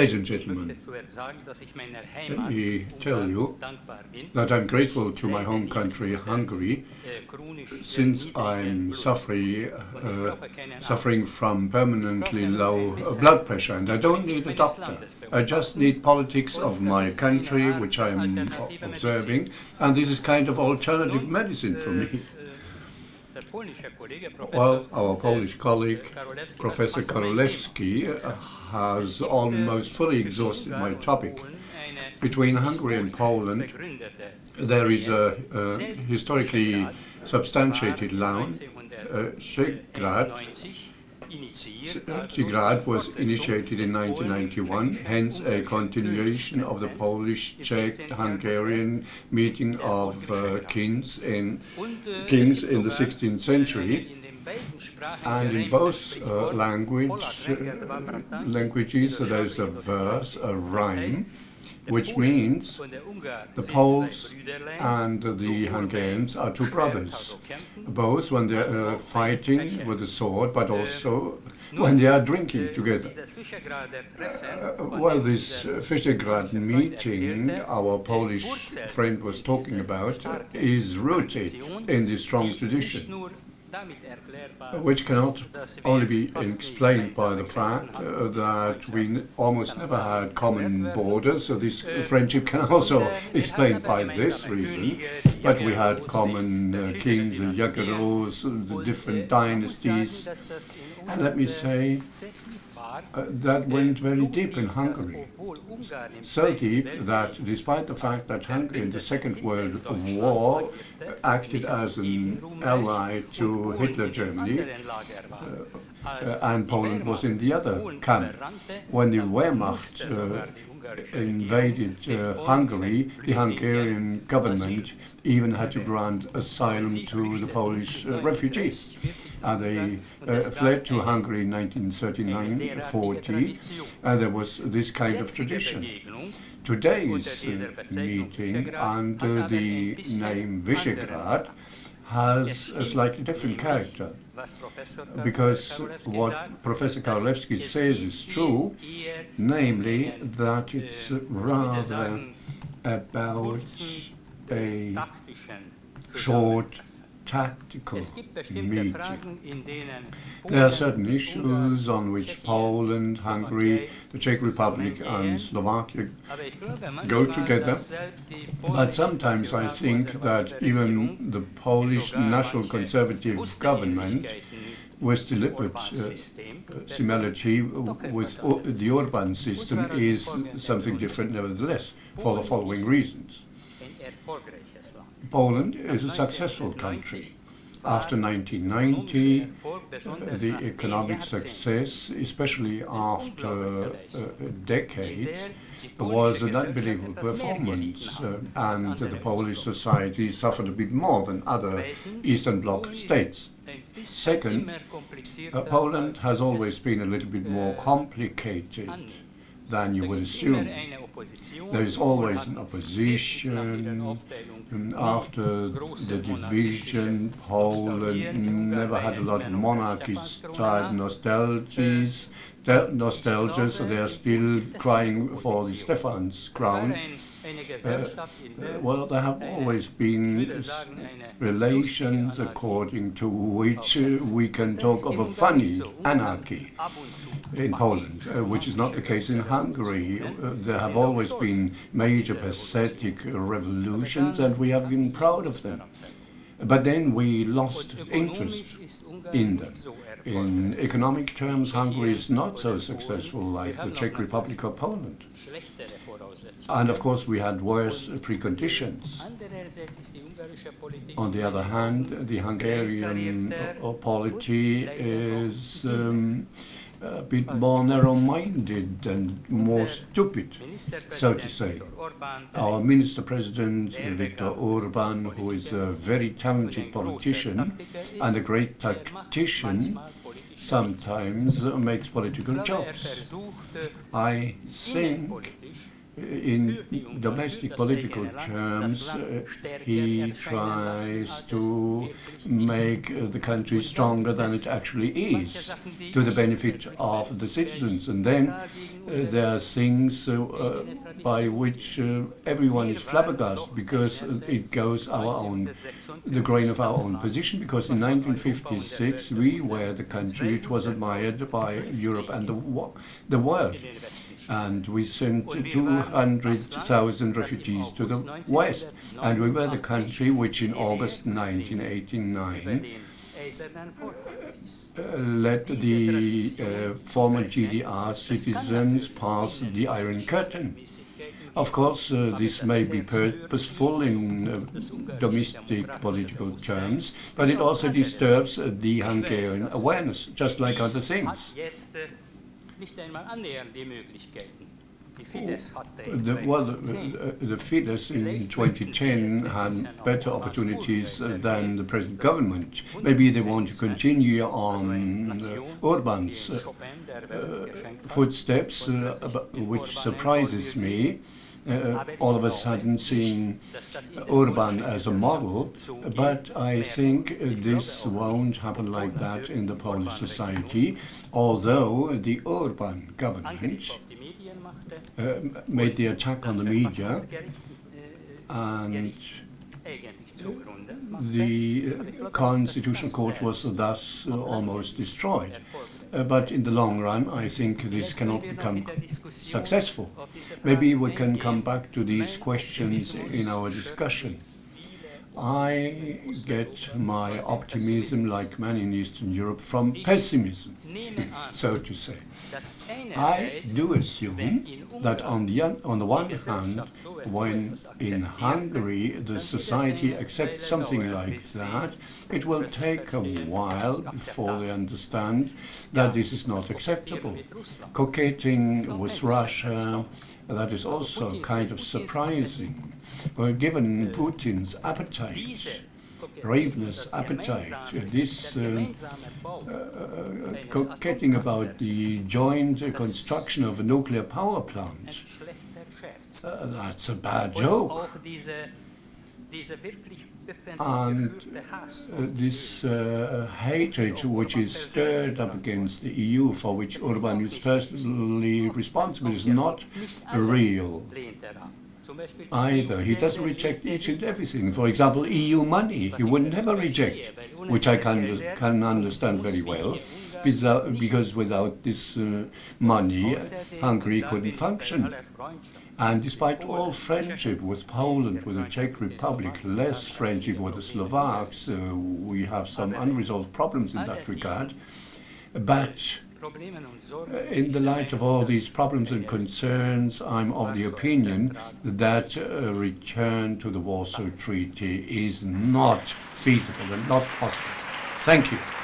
Ladies and gentlemen, let me tell you that I'm grateful to my home country, Hungary, since I'm suffering, uh, suffering from permanently low blood pressure and I don't need a doctor. I just need politics of my country, which I'm observing, and this is kind of alternative medicine for me. Well, our Polish colleague, Professor Karolewski, has almost fully exhausted my topic. Between Hungary and Poland, there is a, uh, a historically substantiated line, uh, Visegrad was initiated in 1991, hence a continuation of the Polish-Czech-Hungarian meeting of uh, kings in kings in the 16th century. And in both uh, language, uh, languages, there is a verse, a rhyme, which means the Poles and the Hungarians are two brothers, both when they are uh, fighting with the sword, but also when they are drinking together. Uh, well, this uh, Visegrad meeting our Polish friend was talking about is rooted in this strong tradition which cannot only be explained by the fact uh, that we almost never had common borders, so this friendship can also be explained by this reason, but we had common uh, kings and Jagiellons, the different dynasties, and let me say, uh, that went very deep in Hungary. So deep that despite the fact that Hungary in the Second World War acted as an ally to Hitler Germany, uh, and Poland was in the other camp. When the Wehrmacht uh, invaded uh, Hungary, the Hungarian government even had to grant asylum to the Polish uh, refugees. And they uh, fled to Hungary in 1939-40, and there was this kind of tradition. Today's uh, meeting under the name Visegrad has a slightly different character. Because what Professor Karolewski says is true, namely that it's rather about a short tactical meeting. There are certain issues on which Poland, Hungary, the Czech Republic and Slovakia go together, but sometimes I think that even the Polish National Conservative government with deliberate uh, similarity with the Orban system is something different nevertheless, for the following reasons. Poland is a successful country. After 1990, uh, the economic success, especially after uh, decades, was an unbelievable performance, uh, and the Polish society suffered a bit more than other Eastern Bloc states. Second, uh, Poland has always been a little bit more complicated than you would assume. There is always an opposition. After the division, Poland never had a lot of monarchy-style nostalgies, nostalgia, so they are still crying for the Stefan's crown. Uh, uh, well, there have always been relations according to which uh, we can talk of a funny anarchy in Poland, uh, which is not the case in Hungary. Uh, there have always been major pathetic revolutions, and we have been proud of them. But then we lost interest in them. In economic terms, Hungary is not so successful like the Czech Republic or Poland. And of course, we had worse preconditions. On the other hand, the Hungarian polity is um, a bit more narrow-minded and more stupid, so to say. Our Minister President, Viktor Orban, who is a very talented politician and a great tactician, sometimes makes political jokes. I think in domestic political terms, uh, he tries to make uh, the country stronger than it actually is, to the benefit of the citizens. And then uh, there are things uh, uh, by which uh, everyone is flabbergasted because it goes our own, the grain of our own position. Because in 1956 we were the country which was admired by Europe and the, the world and we sent 200,000 refugees to the west. And we were the country which in August 1989 uh, let the uh, former GDR citizens pass the Iron Curtain. Of course, uh, this may be purposeful in uh, domestic political terms, but it also disturbs uh, the Hungarian awareness, just like other things nicht einmal annähernd die Möglichkeiten. The, well, the, the Fidesz in 2010 had better opportunities uh, than the present government. Maybe they want to continue on uh, Orban's uh, uh footsteps, uh, which surprises me. Uh, all of us hadn't seen Orban as a model, but I think this won't happen like that in the Polish society, although the Orban government uh, made the attack on the media and the Constitutional Court was thus uh, almost destroyed. Uh, but in the long run, I think this cannot become successful. Maybe we can come back to these questions in our discussion. I get my optimism, like many in Eastern Europe, from pessimism, so to say. I do assume that on the, on the one hand, when in Hungary the society accepts something like that, it will take a while before they understand that this is not acceptable. Coquetting with Russia, that is also kind of surprising. Well, given Putin's appetite, ravenous appetite, this uh, uh, uh, coquetting about the joint construction of a nuclear power plant, uh, that's a bad joke. And uh, this uh, hatred which is stirred up against the EU, for which Orban is personally responsible, is not real. Either. He doesn't reject each and everything. For example, EU money, he would never reject, which I can, can understand very well, because without this uh, money, Hungary couldn't function. And despite all friendship with Poland, with the Czech Republic, less friendship with the Slovaks, uh, we have some unresolved problems in that regard. But uh, in the light of all these problems and concerns, I'm of the opinion that a return to the Warsaw Treaty is not feasible and not possible. Thank you.